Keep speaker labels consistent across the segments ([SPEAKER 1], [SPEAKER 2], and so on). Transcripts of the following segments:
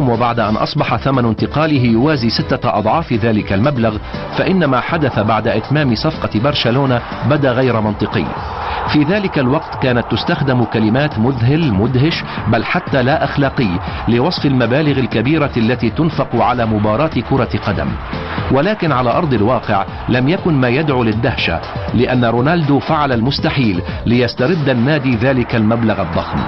[SPEAKER 1] وبعد أن أصبح ثمن انتقاله يوازي ستة أضعاف ذلك المبلغ فإن ما حدث بعد إتمام صفقة برشلونة بدا غير منطقي. في ذلك الوقت كانت تستخدم كلمات مذهل مدهش بل حتى لا أخلاقي لوصف المبالغ الكبيرة التي تنفق على مباراة كرة قدم. ولكن على أرض الواقع لم يكن ما يدعو للدهشة لأن رونالدو فعل المستحيل ليسترد النادي ذلك المبلغ الضخم.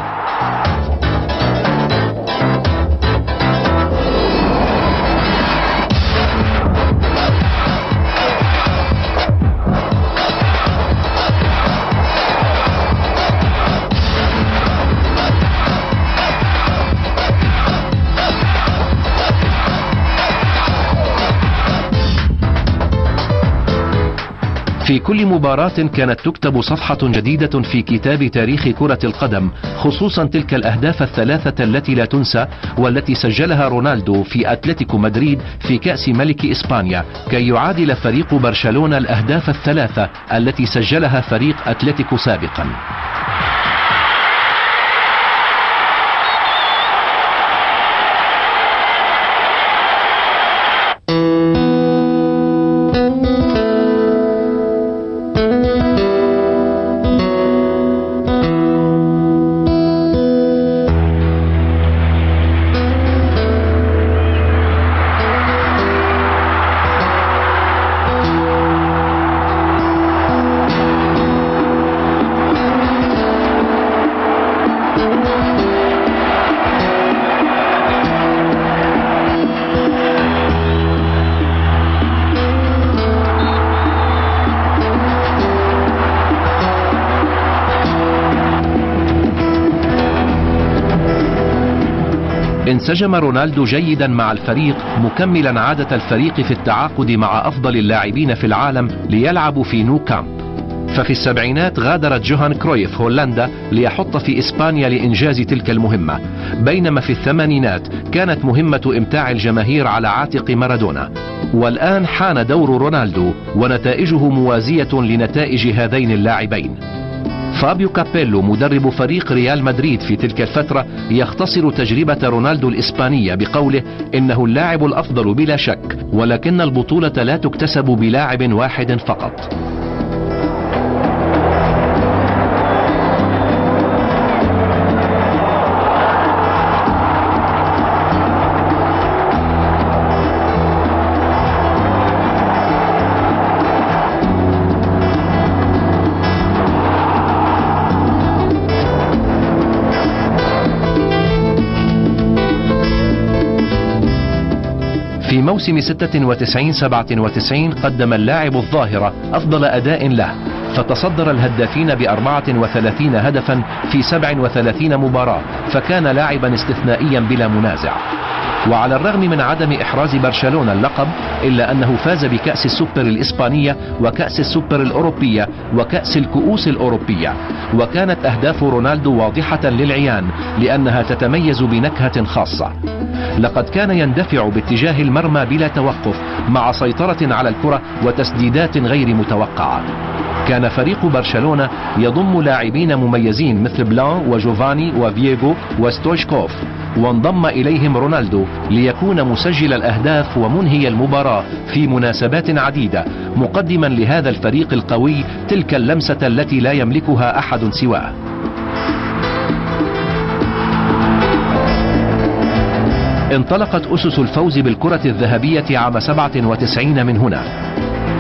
[SPEAKER 1] في كل مباراة كانت تكتب صفحة جديدة في كتاب تاريخ كرة القدم خصوصا تلك الأهداف الثلاثة التي لا تنسى والتي سجلها رونالدو في أتلتيكو مدريد في كأس ملك إسبانيا كي يعادل فريق برشلونة الأهداف الثلاثة التي سجلها فريق أتلتيكو سابقا. انسجم رونالدو جيدا مع الفريق مكملا عادة الفريق في التعاقد مع أفضل اللاعبين في العالم ليلعبوا في نو كامب. ففي السبعينات غادرت جوهان كرويف هولندا ليحط في إسبانيا لإنجاز تلك المهمة. بينما في الثمانينات كانت مهمة إمتاع الجماهير على عاتق مارادونا. والآن حان دور رونالدو ونتائجه موازية لنتائج هذين اللاعبين. فابيو كابيلو مدرب فريق ريال مدريد في تلك الفترة يختصر تجربة رونالدو الإسبانية بقوله إنه اللاعب الأفضل بلا شك ولكن البطولة لا تكتسب بلاعب واحد فقط. موسم 96 97 قدم اللاعب الظاهرة أفضل أداء له فتصدر الهدافين ب 34 هدفا في 37 مباراة فكان لاعبا استثنائيا بلا منازع. وعلى الرغم من عدم إحراز برشلونة اللقب إلا أنه فاز بكأس السوبر الإسبانية وكأس السوبر الأوروبية وكأس الكؤوس الأوروبية. وكانت أهداف رونالدو واضحة للعيان لأنها تتميز بنكهة خاصة. لقد كان يندفع باتجاه المرمى بلا توقف مع سيطرة على الكرة وتسديدات غير متوقعة. كان فريق برشلونة يضم لاعبين مميزين مثل بلان وجوفاني وفييغو وستوشكوف وانضم إليهم رونالدو ليكون مسجل الأهداف ومنهي المباراة في مناسبات عديدة مقدما لهذا الفريق القوي تلك اللمسة التي لا يملكها أحد سواه. انطلقت أسس الفوز بالكرة الذهبية عام 97 من هنا.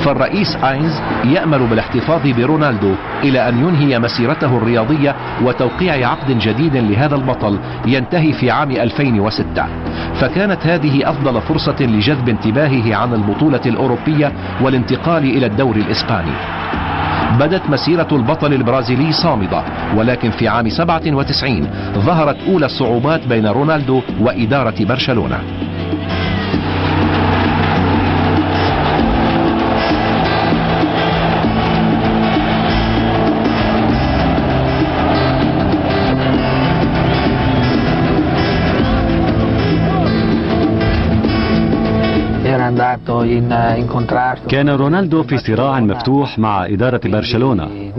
[SPEAKER 1] فالرئيس آينز يأمل بالاحتفاظ برونالدو إلى أن ينهي مسيرته الرياضية وتوقيع عقد جديد لهذا البطل ينتهي في عام 2006 فكانت هذه أفضل فرصة لجذب انتباهه عن البطولة الأوروبية والانتقال إلى الدوري الإسباني. بدت مسيرة البطل البرازيلي صامدة ولكن في عام 97 ظهرت أولى الصعوبات بين رونالدو وإدارة برشلونة.
[SPEAKER 2] كان رونالدو في صراع مفتوح مع إدارة برشلونة.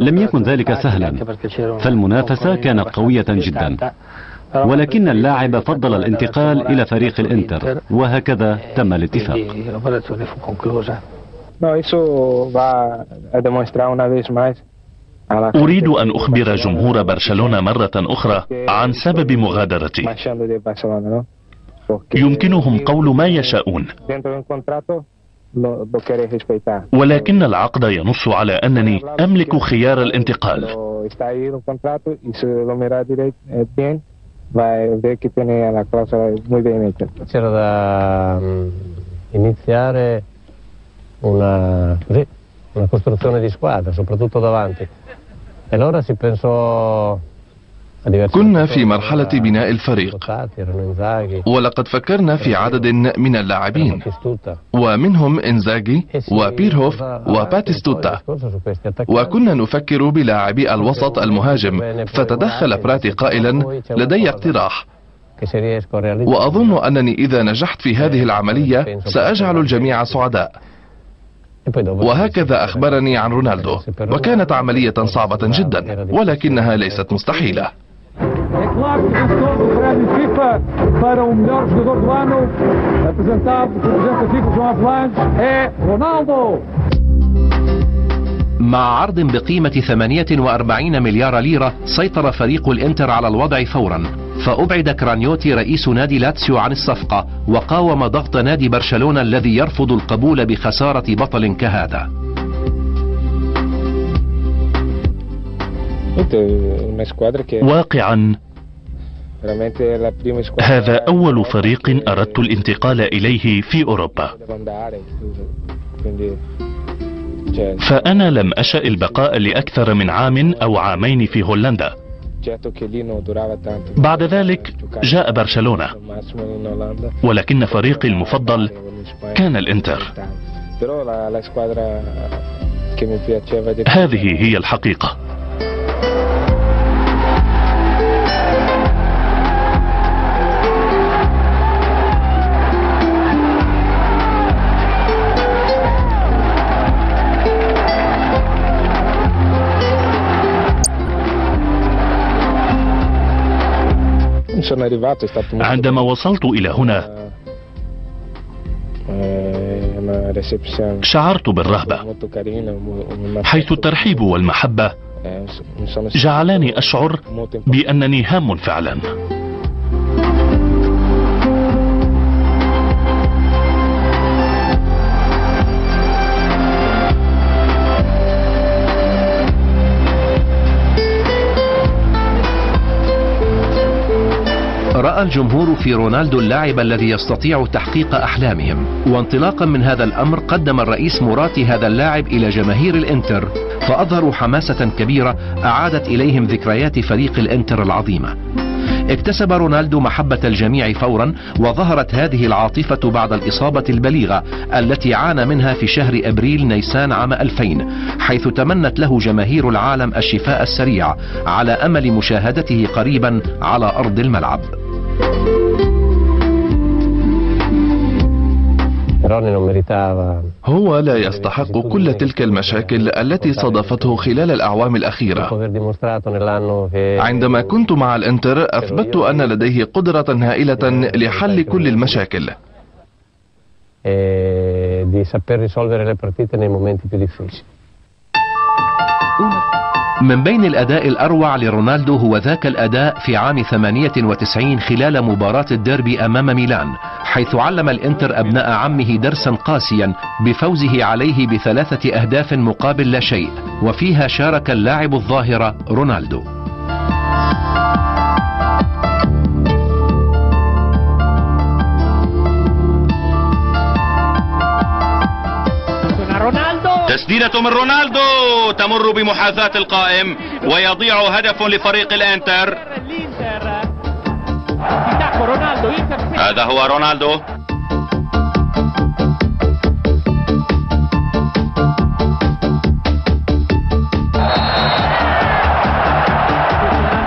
[SPEAKER 2] لم يكن ذلك سهلا. فالمنافسة كانت قوية جدا. ولكن اللاعب فضل الانتقال إلى فريق الإنتر وهكذا تم الاتفاق.
[SPEAKER 3] أريد أن أخبر جمهور برشلونة مرة أخرى عن سبب مغادرتي. يمكنهم قول ما يشاءون ولكن العقد ينص على أنني أملك خيار الانتقال
[SPEAKER 4] mm, così, una costruzione di squadra, soprattutto davanti. E allora si pensò
[SPEAKER 3] كنا في مرحلة بناء الفريق. ولقد فكرنا في عدد من اللاعبين. ومنهم إنزاجي وبيرهوف وباتيستوتا. وكنا نفكر بلاعبي الوسط المهاجم فتدخل براتي قائلا لدي اقتراح. وأظن أنني إذا نجحت في هذه العملية سأجعل الجميع سعداء. وهكذا أخبرني عن رونالدو. وكانت عملية صعبة جدا ولكنها ليست مستحيلة.
[SPEAKER 5] Claro que vencedor do prémio FIFA para o melhor jogador do ano, apresentado pelo presidente da FIFA, João Havelange, é Ronaldo.
[SPEAKER 1] مع عرض بقيمة 48 مليار ليرة سيطر فريق الإنتر على الوضع فورا. فأبعد كرانيوتي رئيس نادي لاتسيو عن الصفقة وقاوم ضغط نادي برشلونة الذي يرفض القبول بخسارة بطل كهذا.
[SPEAKER 3] واقعا. هذا أول فريق أردت الانتقال إليه في أوروبا. فأنا لم أشأ البقاء لأكثر من عام أو عامين في هولندا. بعد ذلك جاء برشلونة. ولكن فريقي المفضل كان الإنتر. هذه هي الحقيقة. عندما وصلت إلى هنا. شعرت بالرهبة. حيث الترحيب والمحبة جعلاني أشعر بأنني هام فعلا.
[SPEAKER 1] رأى الجمهور في رونالدو اللاعب الذي يستطيع تحقيق أحلامهم. وانطلاقا من هذا الأمر قدم الرئيس موراتي هذا اللاعب إلى جماهير الإنتر فأظهروا حماسة كبيرة أعادت إليهم ذكريات فريق الإنتر العظيمة. اكتسب رونالدو محبة الجميع فورا وظهرت هذه العاطفة بعد الإصابة البليغة التي عانى منها في شهر أبريل نيسان عام 2000 حيث تمنت له جماهير العالم الشفاء السريع على أمل مشاهدته قريبا على أرض الملعب.
[SPEAKER 3] هو لا يستحق كل تلك المشاكل التي صادفته خلال الأعوام الأخيرة. عندما كنت مع الإنتر أثبت أن لديه قدرة هائلة لحل كل المشاكل.
[SPEAKER 1] من بين الأداء الأروع لرونالدو هو ذاك الأداء في عام 98 خلال مباراة الديربي أمام ميلان حيث علم الإنتر أبناء عمه درسا قاسيا بفوزه عليه بثلاثة أهداف مقابل لا شيء وفيها شارك اللاعب الظاهرة رونالدو.
[SPEAKER 6] تسديدة من رونالدو تمر بمحاذاة القائم ويضيع هدف لفريق الإنتر. هذا هو رونالدو.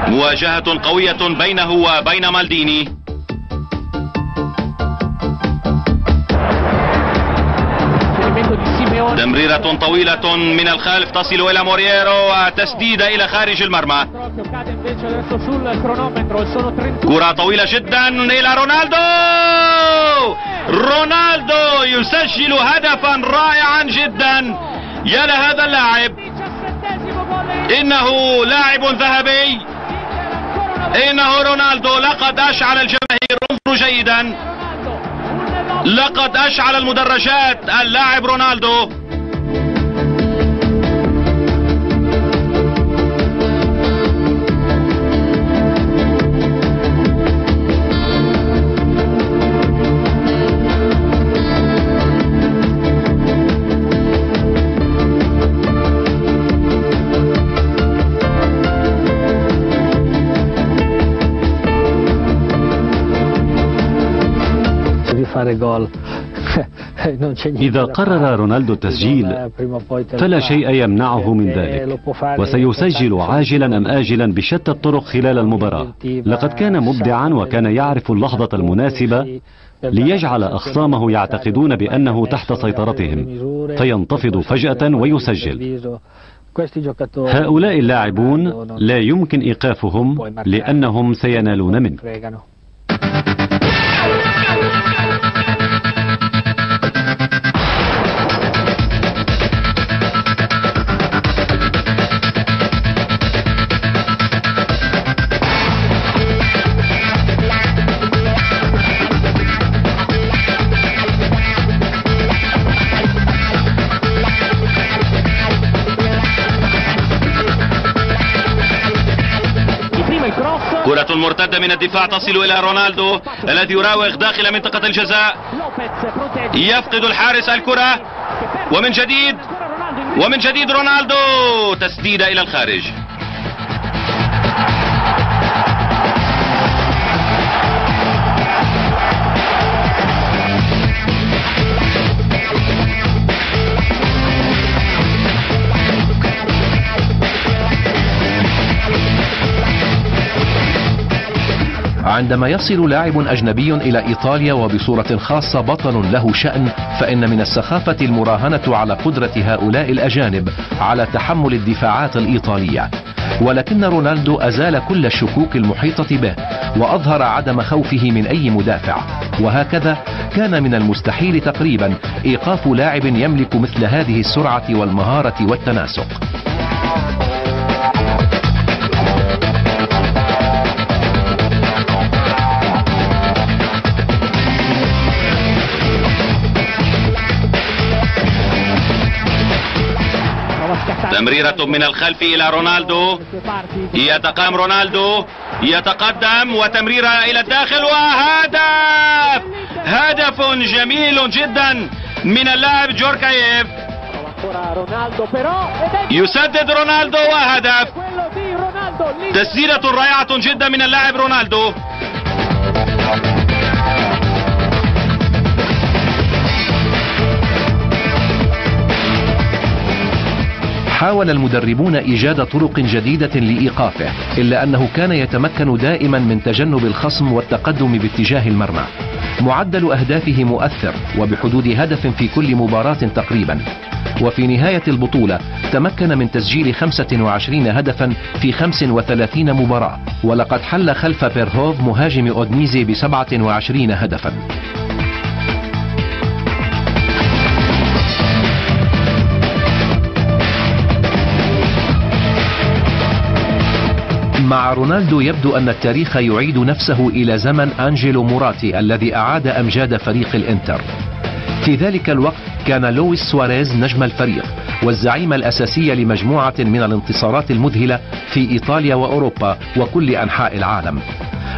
[SPEAKER 6] مواجهة قوية بينه وبين مالديني. تمريرة طويلة من الخلف تصل إلى مورييرو وتسديدة إلى خارج المرمى. كرة طويلة جدا إلى رونالدو! رونالدو يسجل هدفا رائعا جدا. يا لهذا اللاعب. إنه لاعب ذهبي. إنه رونالدو لقد أشعل الجماهير. انظروا جيدا. لقد أشعل المدرجات. اللاعب رونالدو
[SPEAKER 7] fare gol.
[SPEAKER 2] إذا قرر رونالدو التسجيل فلا شيء يمنعه من ذلك. وسيسجل عاجلا أم آجلا بشتى الطرق خلال المباراة. لقد كان مبدعا وكان يعرف اللحظة المناسبة ليجعل أخصامه يعتقدون بأنه تحت سيطرتهم. فينتفض فجأة ويسجل. هؤلاء اللاعبون لا يمكن إيقافهم لأنهم سينالون منك.
[SPEAKER 6] مرتدة من الدفاع تصل إلى رونالدو الذي يراوغ داخل منطقة الجزاء. يفقد الحارس الكرة. ومن جديد ومن جديد رونالدو. تسديدة إلى الخارج.
[SPEAKER 1] عندما يصل لاعب أجنبي إلى إيطاليا وبصورة خاصة بطل له شأن فإن من السخافة المراهنة على قدرة هؤلاء الأجانب على تحمل الدفاعات الإيطالية. ولكن رونالدو أزال كل الشكوك المحيطة به وأظهر عدم خوفه من أي مدافع. وهكذا كان من المستحيل تقريبا إيقاف لاعب يملك مثل هذه السرعة والمهارة والتناسق.
[SPEAKER 6] تمريرة من الخلف إلى رونالدو. يتقام رونالدو. يتقدم وتمريرة إلى الداخل وهدف. هدف جميل جدا من اللاعب جوركايف يسدد رونالدو وهدف. تسديدة رائعة جدا من اللاعب رونالدو.
[SPEAKER 1] حاول المدربون إيجاد طرق جديدة لإيقافه إلا أنه كان يتمكن دائما من تجنب الخصم والتقدم باتجاه المرمى. معدل أهدافه مؤثر وبحدود هدف في كل مباراة تقريبا. وفي نهاية البطولة تمكن من تسجيل 25 هدفا في 35 مباراة. ولقد حل خلف بيرهوف مهاجم أودنيزي ب 27 هدفا. مع رونالدو يبدو أن التاريخ يعيد نفسه إلى زمن أنجيلو موراتي الذي أعاد أمجاد فريق الإنتر. في ذلك الوقت كان لويس سواريز نجم الفريق والزعيم الأساسي لمجموعة من الانتصارات المذهلة في إيطاليا وأوروبا وكل أنحاء العالم.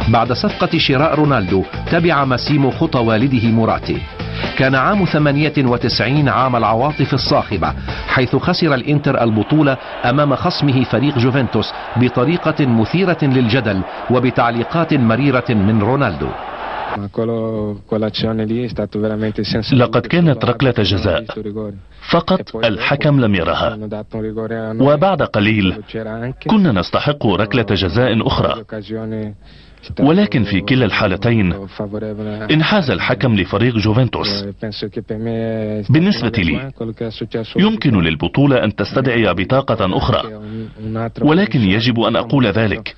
[SPEAKER 1] بعد صفقة شراء رونالدو تبع ماسيمو خطى والده موراتي كان عام 98 عام العواطف الصاخبة حيث خسر الإنتر البطولة أمام خصمه فريق جوفنتوس بطريقة مثيرة للجدل وبتعليقات مريرة من رونالدو.
[SPEAKER 8] لقد كانت ركلة جزاء. فقط الحكم لم يرها. وبعد قليل كنا نستحق ركلة جزاء أخرى. ولكن في كلا الحالتين انحاز الحكم لفريق جوفنتوس. بالنسبة لي يمكن للبطولة أن تستدعي بطاقة أخرى ولكن يجب أن أقول ذلك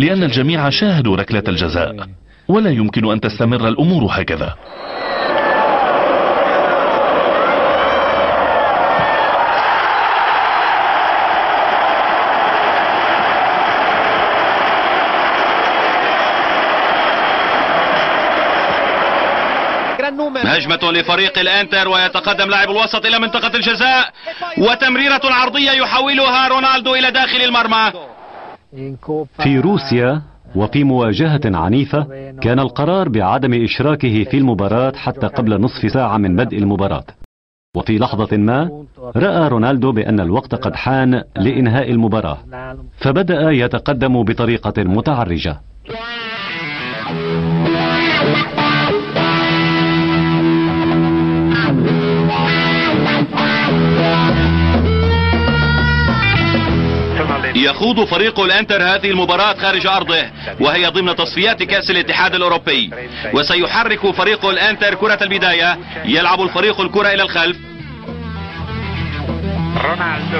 [SPEAKER 8] لأن الجميع شاهدوا ركلة الجزاء ولا يمكن أن تستمر الأمور هكذا.
[SPEAKER 6] هجمة لفريق الإنتر ويتقدم لاعب الوسط إلى منطقة الجزاء وتمريرة عرضية يحولها رونالدو إلى داخل المرمى.
[SPEAKER 2] في روسيا وفي مواجهة عنيفة كان القرار بعدم إشراكه في المباراة حتى قبل نصف ساعة من بدء المباراة. وفي لحظة ما رأى رونالدو بأن الوقت قد حان لإنهاء المباراة فبدأ يتقدم بطريقة متعرجة.
[SPEAKER 6] يخوض فريق الإنتر هذه المباراة خارج أرضه وهي ضمن تصفيات كأس الاتحاد الأوروبي. وسيحرك فريق الإنتر كرة البداية يلعب الفريق الكرة إلى الخلف.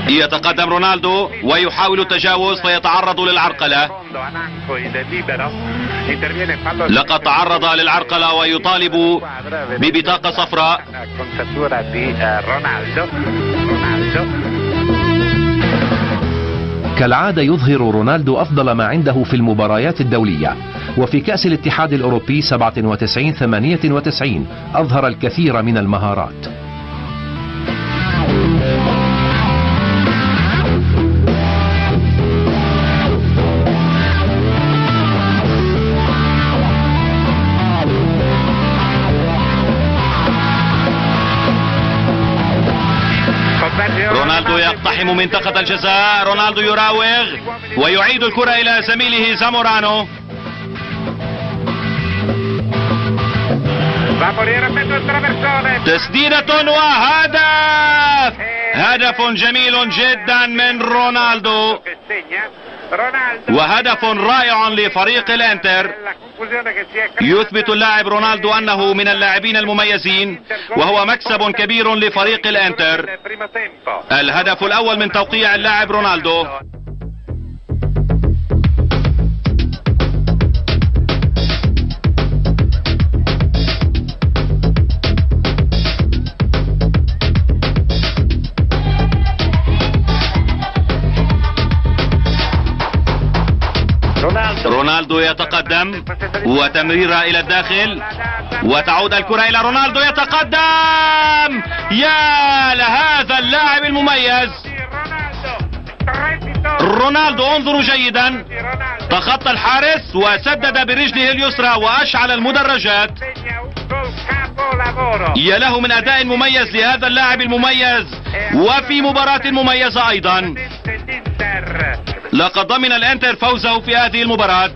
[SPEAKER 6] يتقدم رونالدو ويحاول التجاوز فيتعرض للعرقلة. لقد تعرض للعرقلة ويطالب ببطاقة صفراء.
[SPEAKER 1] كالعادة يظهر رونالدو أفضل ما عنده في المباريات الدولية. وفي كأس الاتحاد الأوروبي 97 98 أظهر الكثير من المهارات.
[SPEAKER 6] يقتحم منطقة الجزاء رونالدو يراوغ ويعيد الكرة إلى زميله زامورانو تسديدة وهدف! هدف جميل جدا من رونالدو. وهدف رائع لفريق الإنتر. يثبت اللاعب رونالدو أنه من اللاعبين المميزين وهو مكسب كبير لفريق الإنتر. الهدف الأول من توقيع اللاعب رونالدو رونالدو يتقدم وتمريرها إلى الداخل وتعود الكرة إلى رونالدو يتقدم. يا لهذا اللاعب المميز. رونالدو انظروا جيدا. تخطى الحارس وسدد برجله اليسرى وأشعل المدرجات. يا له من أداء مميز لهذا اللاعب المميز. وفي مباراة مميزة أيضا. لقد ضمن الإنتر فوزه في هذه المباراة.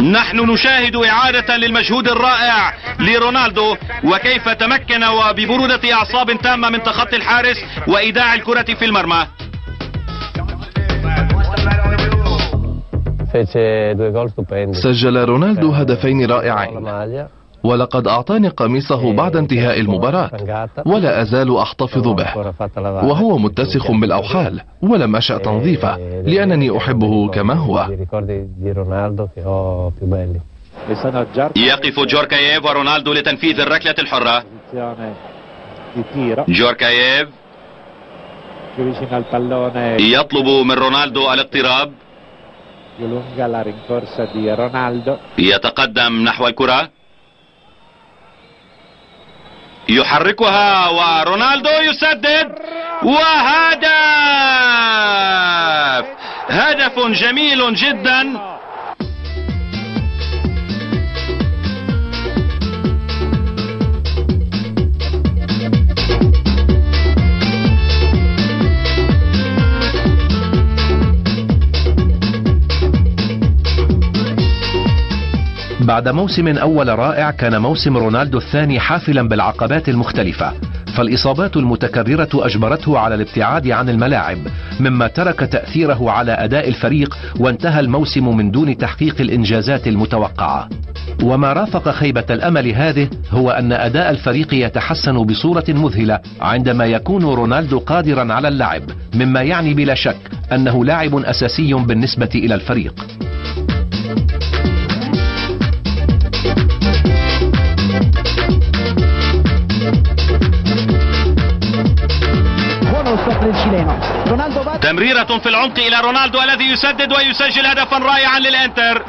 [SPEAKER 6] نحن نشاهد إعادة للمجهود الرائع لرونالدو وكيف تمكن وببرودة أعصاب تامة من تخطي الحارس وإيداع الكرة في المرمى.
[SPEAKER 3] سجل رونالدو هدفين رائعين. ولقد أعطاني قميصه بعد انتهاء المباراة ولا أزال أحتفظ به وهو متسخ بالأوحال ولم أشأ تنظيفه لأنني أحبه كما هو.
[SPEAKER 6] يقف جوركاييف ورونالدو لتنفيذ الركلة الحرة. جوركاييف يطلب من رونالدو الاقتراب. يتقدم نحو الكرة. يحركها ورونالدو يسدد. وهدف! هدف جميل جدا.
[SPEAKER 1] بعد موسم أول رائع كان موسم رونالدو الثاني حافلا بالعقبات المختلفة فالإصابات المتكررة أجبرته على الابتعاد عن الملاعب مما ترك تأثيره على أداء الفريق وانتهى الموسم من دون تحقيق الإنجازات المتوقعة. وما رافق خيبة الأمل هذه هو أن أداء الفريق يتحسن بصورة مذهلة عندما يكون رونالدو قادرا على اللعب مما يعني بلا شك أنه لاعب أساسي بالنسبة إلى الفريق.
[SPEAKER 6] تمريرة في العمق إلى رونالدو الذي يسدد ويسجل هدفا رائعا للإنتر.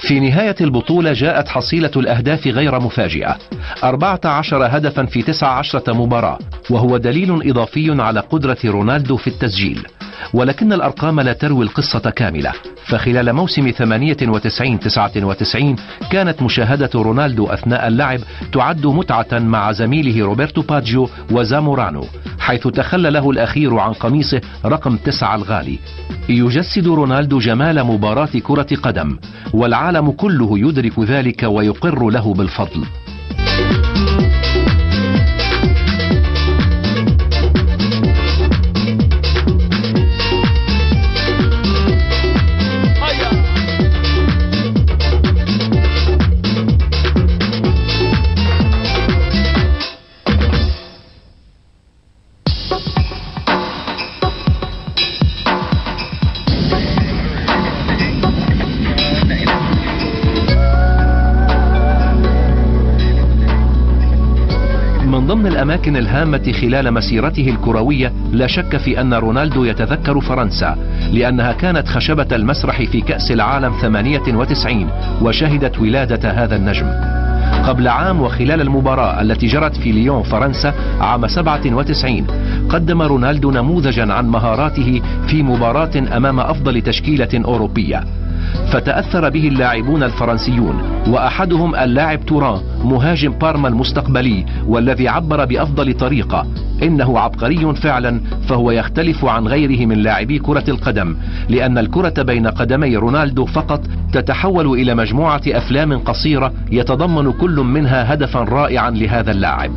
[SPEAKER 1] في نهاية البطولة جاءت حصيلة الأهداف غير مفاجئة. 14 هدفا في 19 مباراة وهو دليل إضافي على قدرة رونالدو في التسجيل. ولكن الأرقام لا تروي القصة كاملة. فخلال موسم 98 99 كانت مشاهدة رونالدو أثناء اللعب تعد متعة مع زميله روبرتو باجيو وزامورانو حيث تخلى له الأخير عن قميصه رقم تسعة الغالي. يجسد رونالدو جمال مباراة كرة قدم والعالم كله يدرك ذلك ويقر له بالفضل. ضمن الأماكن الهامة خلال مسيرته الكروية لا شك في أن رونالدو يتذكر فرنسا لأنها كانت خشبة المسرح في كأس العالم 98 وشهدت ولادة هذا النجم. قبل عام وخلال المباراة التي جرت في ليون فرنسا عام 97 قدم رونالدو نموذجا عن مهاراته في مباراة أمام أفضل تشكيلة أوروبية. فتأثر به اللاعبون الفرنسيون وأحدهم اللاعب توران مهاجم بارما المستقبلي والذي عبر بأفضل طريقة. إنه عبقري فعلا فهو يختلف عن غيره من لاعبي كرة القدم لأن الكرة بين قدمي رونالدو فقط تتحول إلى مجموعة أفلام قصيرة يتضمن كل منها هدفا رائعا لهذا اللاعب.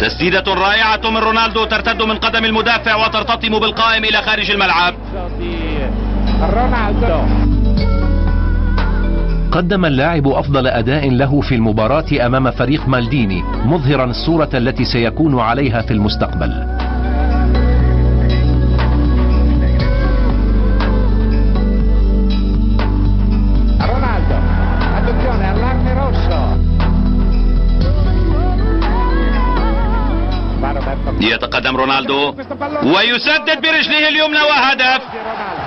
[SPEAKER 6] تسديدة رائعة من رونالدو ترتد من قدم المدافع وترتطم بالقائم إلى خارج الملعب.
[SPEAKER 1] قدم اللاعب أفضل أداء له في المباراة أمام فريق مالديني مظهرا الصورة التي سيكون عليها في المستقبل.
[SPEAKER 6] يتقدم رونالدو. ويسدد برجله اليمنى وهدف.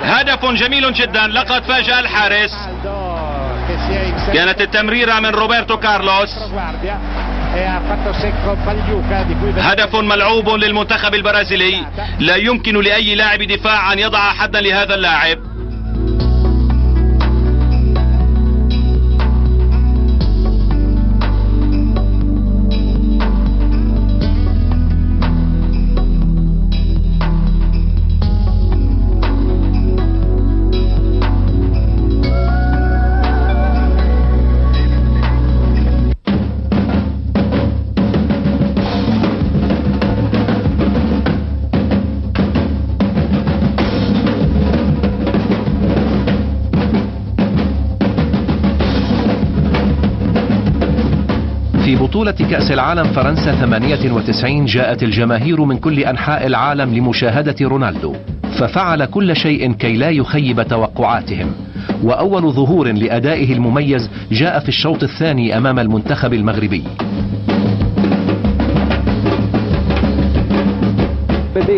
[SPEAKER 6] هدف جميل جدا. لقد فاجأ الحارس. كانت التمريرة من روبرتو كارلوس. هدف ملعوب للمنتخب البرازيلي. لا يمكن لأي لاعب دفاع أن يضع حدا لهذا اللاعب.
[SPEAKER 1] بطولة كأس العالم فرنسا 98 جاءت الجماهير من كل أنحاء العالم لمشاهدة رونالدو ففعل كل شيء كي لا يخيب توقعاتهم. وأول ظهور لأدائه المميز جاء في الشوط الثاني أمام المنتخب المغربي.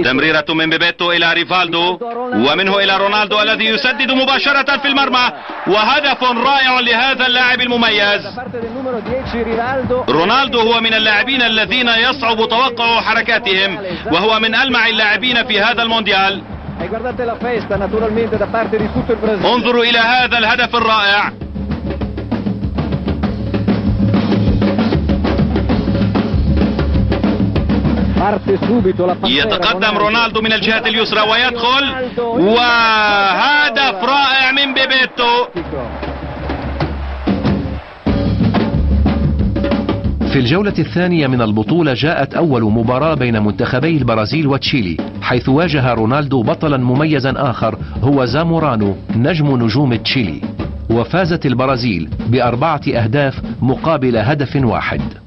[SPEAKER 6] تمريرة من بيبيتو إلى ريفالدو ومنه إلى رونالدو الذي يسدد مباشرة في المرمى وهدف رائع لهذا اللاعب المميز. رونالدو هو من اللاعبين الذين يصعب توقع حركاتهم وهو من ألمع اللاعبين في هذا المونديال. انظروا إلى هذا الهدف الرائع. يتقدم رونالدو من الجهة اليسرى ويدخل. وهدف رائع من بيبيتو.
[SPEAKER 1] في الجولة الثانية من البطولة جاءت أول مباراة بين منتخبي البرازيل وتشيلي حيث واجه رونالدو بطلا مميزا آخر هو زامورانو نجم نجوم تشيلي. وفازت البرازيل بأربعة أهداف مقابل هدف واحد.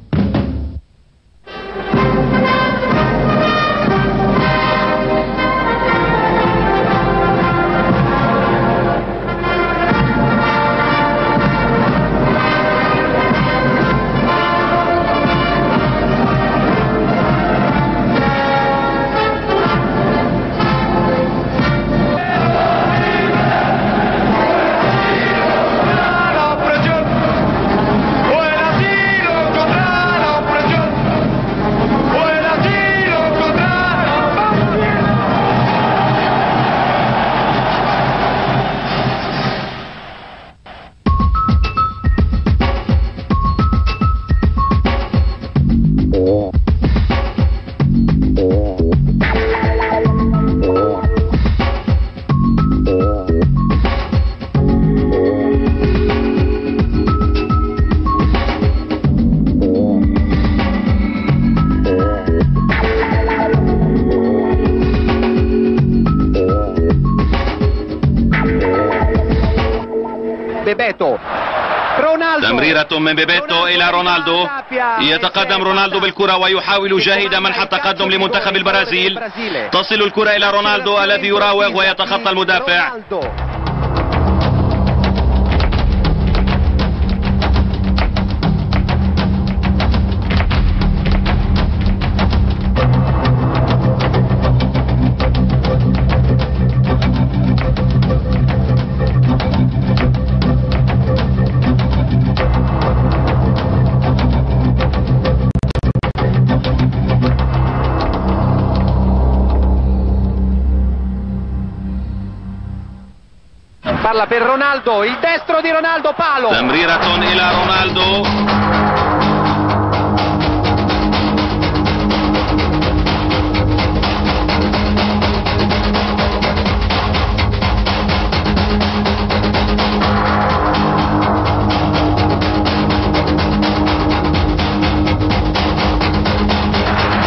[SPEAKER 6] من بيبيتو إلى رونالدو. يتقدم رونالدو بالكرة ويحاول جاهدا منح التقدم لمنتخب البرازيل. تصل الكرة إلى رونالدو الذي يراوغ ويتخطى المدافع.
[SPEAKER 7] palla per Ronaldo, il destro di Ronaldo, palo.
[SPEAKER 6] تمريرة إلى رونالدو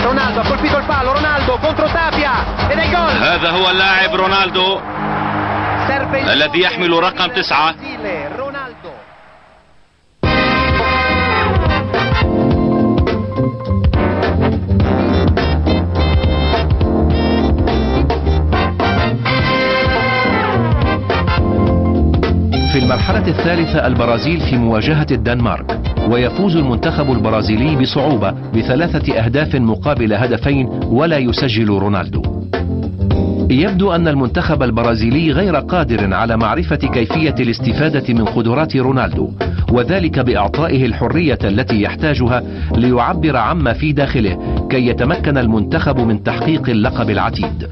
[SPEAKER 7] Ronaldo ha colpito il palo, Ronaldo contro Tapia ed è gol.
[SPEAKER 6] هذا هو اللاعب رونالدو الذي يحمل رقم تسعة.
[SPEAKER 1] في المرحلة الثالثة البرازيل في مواجهة الدنمارك ويفوز المنتخب البرازيلي بصعوبة بثلاثة أهداف مقابل هدفين ولا يسجل رونالدو. يبدو أن المنتخب البرازيلي غير قادر على معرفة كيفية الاستفادة من قدرات رونالدو وذلك بإعطائه الحرية التي يحتاجها ليعبر عما في داخله كي يتمكن المنتخب من تحقيق اللقب العتيد.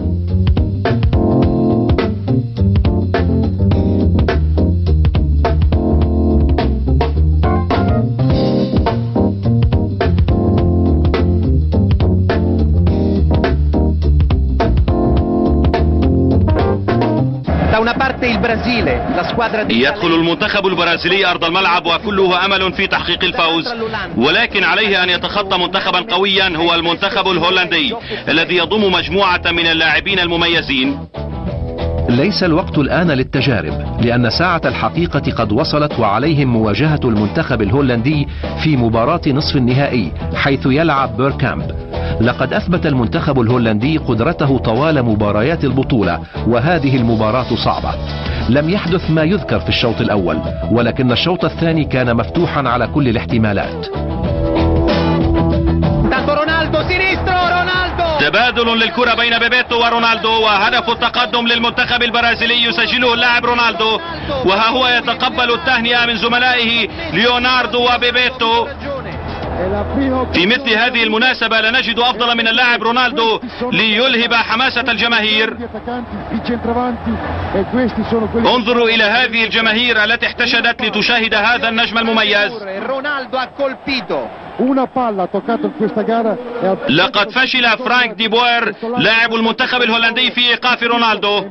[SPEAKER 6] يدخل المنتخب البرازيلي أرض الملعب وكله أمل في تحقيق الفوز. ولكن عليه أن يتخطى منتخبا قويا هو المنتخب الهولندي الذي يضم مجموعة من اللاعبين المميزين.
[SPEAKER 1] ليس الوقت الآن للتجارب لأن ساعة الحقيقة قد وصلت وعليهم مواجهة المنتخب الهولندي في مباراة نصف النهائي حيث يلعب بيركامب. لقد أثبت المنتخب الهولندي قدرته طوال مباريات البطولة وهذه المباراة صعبة. لم يحدث ما يذكر في الشوط الأول ولكن الشوط الثاني كان مفتوحا على كل الاحتمالات.
[SPEAKER 6] تبادل للكرة بين بيبيتو ورونالدو وهدف التقدم للمنتخب البرازيلي يسجله اللاعب رونالدو. وها هو يتقبل التهنئة من زملائه ليوناردو وبيبيتو. في مثل هذه المناسبة لا نجد أفضل من اللاعب رونالدو ليلهب حماسة الجماهير. انظروا إلى هذه الجماهير التي احتشدت لتشاهد هذا النجم المميز. لقد فشل فرانك دي بوير لاعب المنتخب الهولندي في إيقاف رونالدو.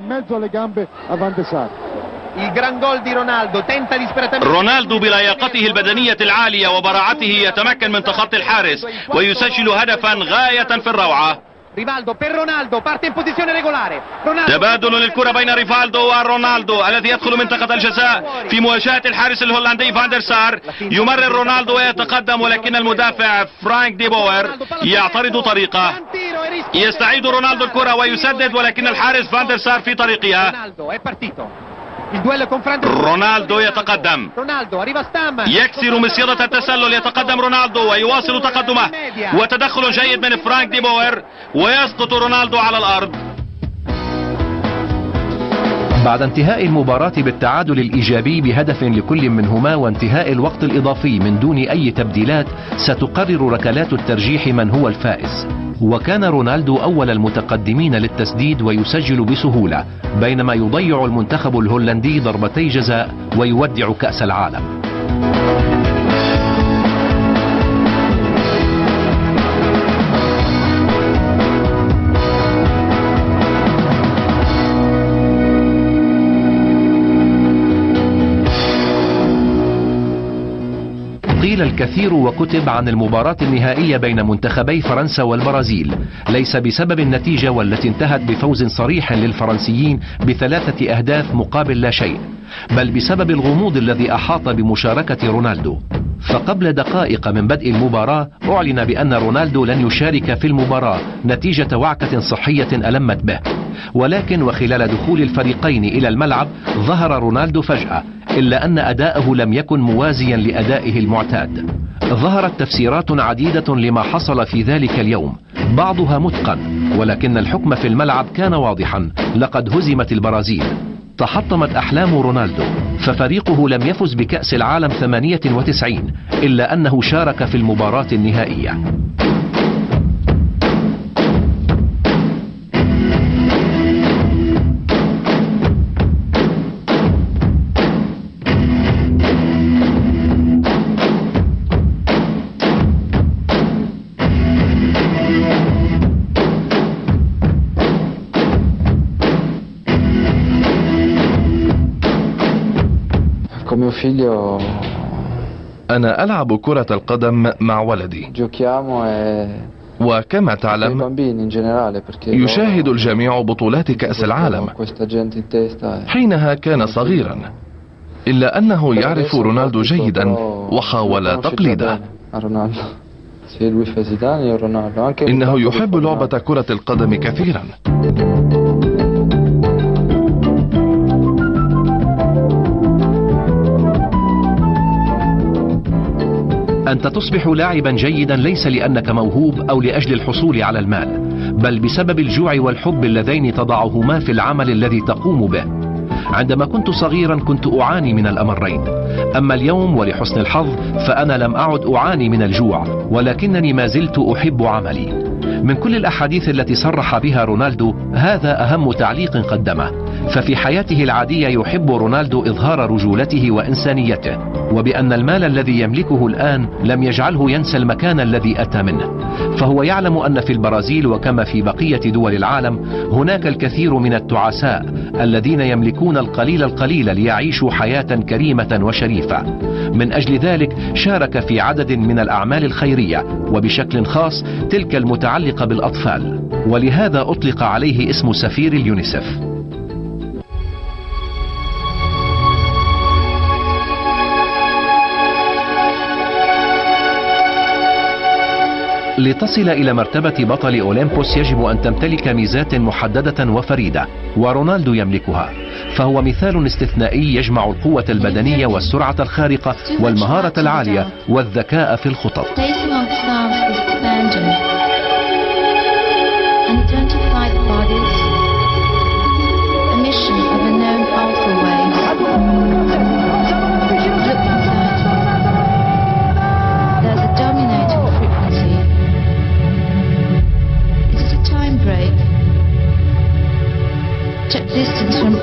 [SPEAKER 6] رونالدو بلياقته البدنية العالية وبراعته يتمكن من تخطي الحارس ويسجل هدفا غاية في الروعة تبادل للكرة بين ريفالدو ورونالدو الذي يدخل منطقة الجزاء في مواجهة الحارس الهولندي فاندر سار يمرر رونالدو ويتقدم ولكن المدافع فرانك دي بوير يعترض طريقه يستعيد رونالدو الكرة ويسدد ولكن الحارس فاندر سار في طريقها رونالدو يتقدم. يكسر مصيدة التسلل يتقدم رونالدو ويواصل تقدمه. وتدخل جيد من فرانك دي بوير ويسقط رونالدو على الأرض.
[SPEAKER 1] بعد انتهاء المباراة بالتعادل الإيجابي بهدف لكل منهما وانتهاء الوقت الإضافي من دون أي تبديلات ستقرر ركلات الترجيح من هو الفائز. وكان رونالدو أول المتقدمين للتسديد ويسجل بسهولة بينما يضيع المنتخب الهولندي ضربتي جزاء ويودع كأس العالم. الكثير وكتب عن المباراة النهائية بين منتخبي فرنسا والبرازيل. ليس بسبب النتيجة والتي انتهت بفوز صريح للفرنسيين بثلاثة أهداف مقابل لا شيء. بل بسبب الغموض الذي أحاط بمشاركة رونالدو. فقبل دقائق من بدء المباراة أعلن بأن رونالدو لن يشارك في المباراة نتيجة وعكة صحية ألمت به. ولكن وخلال دخول الفريقين إلى الملعب ظهر رونالدو فجأة إلا أن أداءه لم يكن موازيا لأدائه المعتاد. ظهرت تفسيرات عديدة لما حصل في ذلك اليوم. بعضها متقن ولكن الحكم في الملعب كان واضحا. لقد هزمت البرازيل. تحطمت أحلام رونالدو ففريقه لم يفز بكأس العالم 98 إلا أنه شارك في المباراة النهائية.
[SPEAKER 3] أنا ألعب كرة القدم مع ولدي. وكما تعلم يشاهد الجميع بطولات كأس العالم. حينها كان صغيرا. إلا أنه يعرف رونالدو جيدا وحاول تقليده. إنه يحب لعبة كرة القدم كثيرا.
[SPEAKER 1] أنت تصبح لاعبا جيدا ليس لأنك موهوب أو لأجل الحصول على المال بل بسبب الجوع والحب اللذين تضعهما في العمل الذي تقوم به. عندما كنت صغيرا كنت أعاني من الأمرين. أما اليوم ولحسن الحظ فأنا لم أعد أعاني من الجوع ولكنني ما زلت أحب عملي. من كل الأحاديث التي صرح بها رونالدو هذا أهم تعليق قدمه. ففي حياته العادية يحب رونالدو إظهار رجولته وإنسانيته وبأن المال الذي يملكه الآن لم يجعله ينسى المكان الذي أتى منه. فهو يعلم أن في البرازيل وكما في بقية دول العالم هناك الكثير من التعساء الذين يملكون القليل القليل ليعيشوا حياة كريمة وشريفة. من أجل ذلك شارك في عدد من الأعمال الخيرية وبشكل خاص تلك المتعلقة بالأطفال. ولهذا أطلق عليه اسم سفير اليونيسف. لتصل إلى مرتبة بطل أولمبوس يجب أن تمتلك ميزات محددة وفريدة ورونالدو يملكها. فهو مثال استثنائي يجمع القوة البدنية والسرعة الخارقة والمهارة العالية والذكاء في الخطط.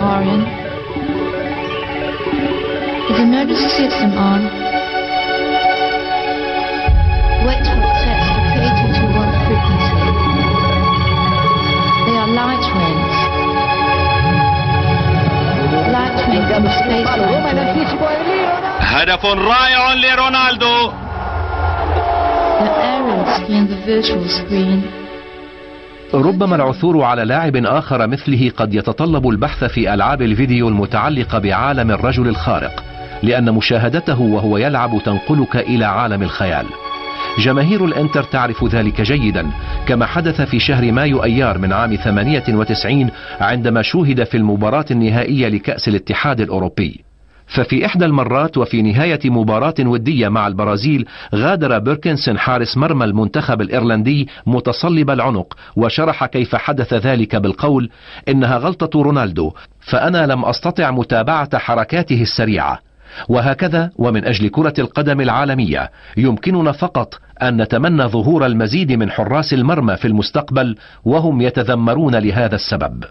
[SPEAKER 9] Orion. Is emergency system on? Wait for sets located to one frequency. They are light rings. Light rings in space
[SPEAKER 6] هدف رائع لرونالدو
[SPEAKER 9] The aerial screen, the virtual screen.
[SPEAKER 1] ربما العثور على لاعب آخر مثله قد يتطلب البحث في ألعاب الفيديو المتعلقة بعالم الرجل الخارق لأن مشاهدته وهو يلعب تنقلك إلى عالم الخيال. جماهير الإنتر تعرف ذلك جيدا كما حدث في شهر مايو أيار من عام 98 عندما شوهد في المباراة النهائية لكأس الاتحاد الأوروبي. ففي إحدى المرات وفي نهاية مباراة ودية مع البرازيل غادر بيركنسون حارس مرمى المنتخب الإيرلندي متصلب العنق وشرح كيف حدث ذلك بالقول إنها غلطة رونالدو فأنا لم أستطع متابعة حركاته السريعة وهكذا ومن أجل كرة القدم العالمية يمكننا فقط أن نتمنى ظهور المزيد من حراس المرمى في المستقبل وهم يتذمرون لهذا السبب.